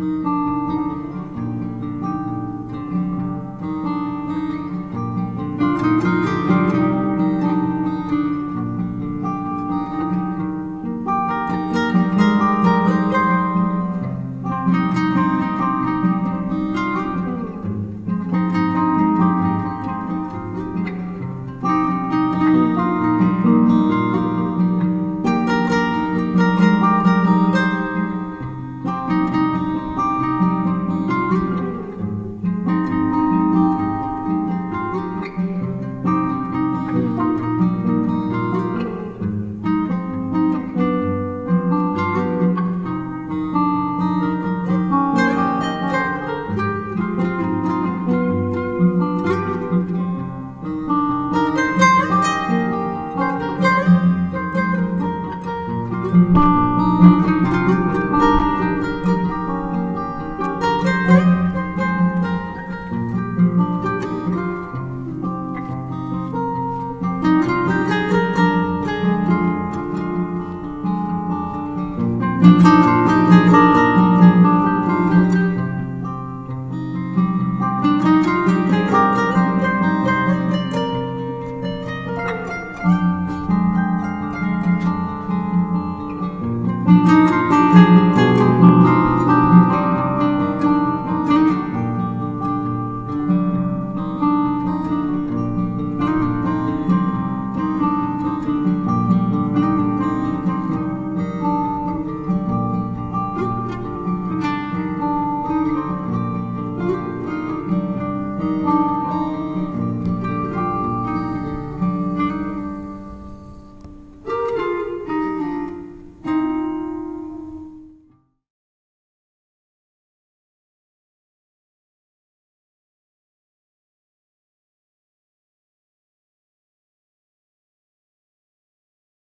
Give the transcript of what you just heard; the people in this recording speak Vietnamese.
Mm-hmm. Música